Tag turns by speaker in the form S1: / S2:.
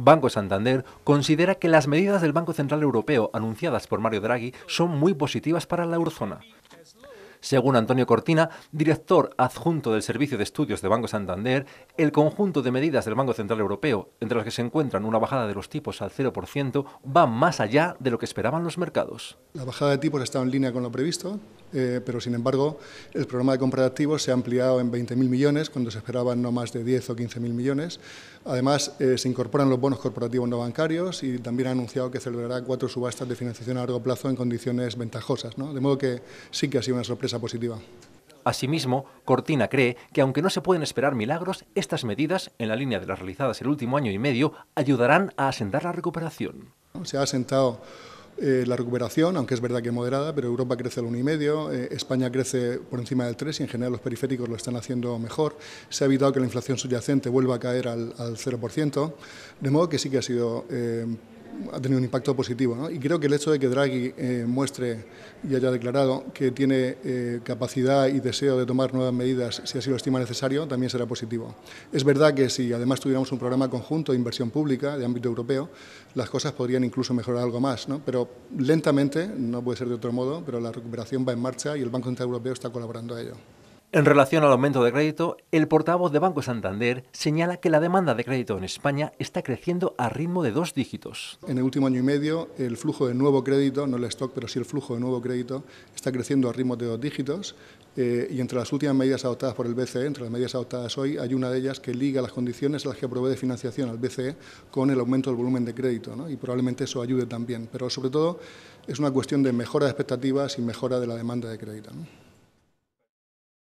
S1: Banco Santander considera que las medidas del Banco Central Europeo anunciadas por Mario Draghi son muy positivas para la eurozona. Según Antonio Cortina, director adjunto del Servicio de Estudios de Banco Santander, el conjunto de medidas del Banco Central Europeo, entre las que se encuentran una bajada de los tipos al 0%, va más allá de lo que esperaban los mercados.
S2: La bajada de tipos está en línea con lo previsto, eh, pero sin embargo el programa de compra de activos se ha ampliado en 20.000 millones, cuando se esperaban no más de 10 o 15.000 millones. Además, eh, se incorporan los bonos corporativos no bancarios y también ha anunciado que celebrará cuatro subastas de financiación a largo plazo en condiciones ventajosas. De modo que sí que ha sido una sorpresa positiva.
S1: Asimismo, Cortina cree que aunque no se pueden esperar milagros, estas medidas, en la línea de las realizadas el último año y medio, ayudarán a asentar la recuperación.
S2: Se ha asentado eh, la recuperación, aunque es verdad que moderada, pero Europa crece al 1,5, eh, España crece por encima del 3 y en general los periféricos lo están haciendo mejor. Se ha evitado que la inflación subyacente vuelva a caer al, al 0%, de modo que sí que ha sido eh, ha tenido un impacto positivo. Y creo que el hecho de que Draghi eh, muestre y haya declarado que tiene eh, capacidad y deseo de tomar nuevas medidas si así lo estima necesario, también será positivo. Es verdad que si además tuviéramos un programa conjunto de inversión pública de ámbito europeo, las cosas podrían incluso mejorar algo más, ¿no? pero lentamente, no puede ser de otro modo, pero la recuperación va en marcha y el Banco Central Europeo está colaborando a ello.
S1: En relación al aumento de crédito, el portavoz de Banco Santander señala que la demanda de crédito en España está creciendo a ritmo de dos dígitos.
S2: En el último año y medio, el flujo de nuevo crédito, no el stock, pero sí el flujo de nuevo crédito, está creciendo a ritmo de dos dígitos. Eh, y entre las últimas medidas adoptadas por el BCE, entre las medidas adoptadas hoy, hay una de ellas que liga las condiciones a las que provee de financiación al BCE con el aumento del volumen de crédito. ¿no? Y probablemente eso ayude también. Pero sobre todo es una cuestión de mejora de expectativas y mejora de la demanda de crédito. ¿no?